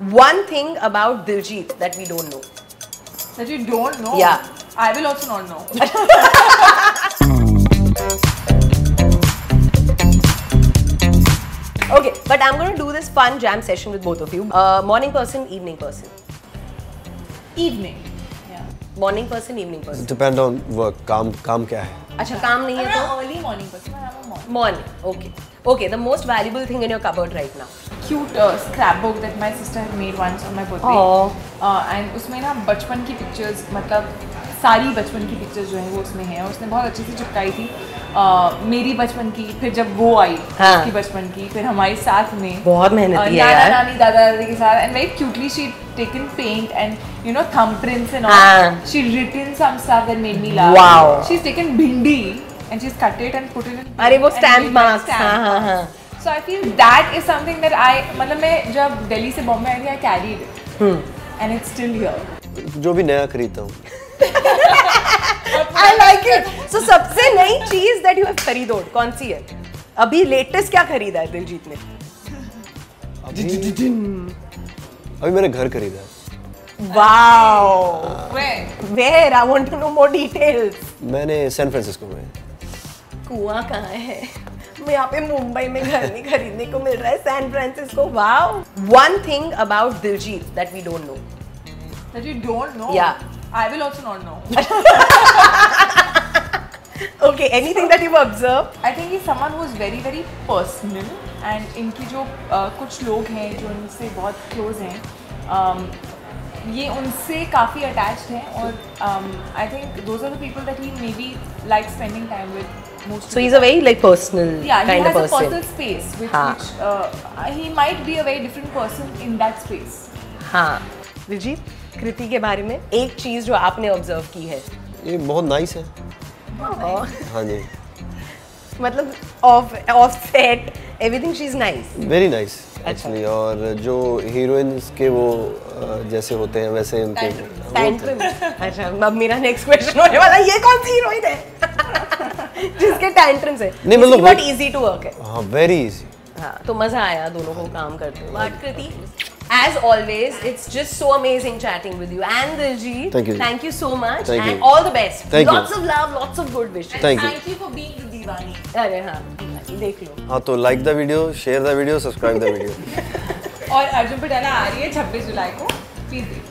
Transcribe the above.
One thing about Diljit that we don't know. That you don't know. Yeah. I will also not know. Okay, but I'm going to do this fun jam session with both of you. Uh, morning person, evening person. Evening. Yeah. Morning person, evening person. Depend on work काम काम क्या है अच्छा काम नहीं I'm है an तो early morning person. I'm a morning. morning. Okay. Okay, the most valuable thing in your cupboard right now. Cute uh, scrapbook that my sister had made once on my birthday. Uh, and उसमें ना बचपन की pictures मतलब सारी बचपन की pictures जो है वो उसमें है उसने बहुत अच्छे से चिपकाई थी uh, मेरी बचपन की फिर जब वो आई हाँ। उसकी बचपन की फिर हमारे साथ में बहुत मेहनती है नाना नानी दादा दादी के साथ and very cutely she paint and you know thumb prints and हाँ। All she written some stuff that made me laugh Wow. she's taken bindi and she's cut it and put it in अरे वो stamp marks, हाँ, हाँ, हाँ। So I feel that is something that I मतलब मैं जब दिल्ली से बॉम्बे आई थी I carried it Hmm. and it's still here जो भी नया खरीदता हूँ I like it. So सबसे नई चीज़ that you have खरीदो कौन सी है? अभी लेटेस्ट क्या खरीदा है दिलजीत ने? अभी मैंने घर खरीदा है Wow. where Where? I want to know more details. मैंने सैन फ्रांसिस्को में कुआँ कहाँ है? मैं यहाँ पे मुंबई में घर नहीं खरीदने को मिल रहा है San Francisco wow one thing about Diljit that we don't know that you don't know? Yeah. I will also not know. Okay anything that you observe I think he's someone who is very very personal and इनकी जो uh, कुछ लोग हैं जो इनसे बहुत close हैं um, ये उनसे काफ़ी अटैच्ड हैं और I think those are the people that he may be like spending time with most so he is a very like personal Yeah, he has a personal space, which, हाँ. which uh, he might be a very different person in that space. हाँ दिलजीत कृति के बारे में एक चीज़ जो आपने observe की है। ये बहुत नाइस है। हाँ जी। मतलब off off set everything she is nice very nice actually और जो हीरोइंस के वो जैसे होते हैं वैसे उनके अच्छा अब मेरा नेक्स्ट क्वेश्चन होने वाला ये कौन सी हीरोइन है जिसके टैंट्रम्स है नहीं, मतलब बहुत इजी टू वर्क है हाँ वेरी इजी हाँ तो मज़ा आया दोनों को काम करते हुए but Kriti as always it's just so amazing chatting with you and Diljit Thank you. thank you so much Thank and you. all the best Thank lots you. lots of love lots of good wishes Thank you. Thank you for being Divani. अरे हाँ देख लो। हाँ तो like the video share the video subscribe the video और अर्जुन पटेला आ रही है 26 जुलाई को प्लीज़ देखिए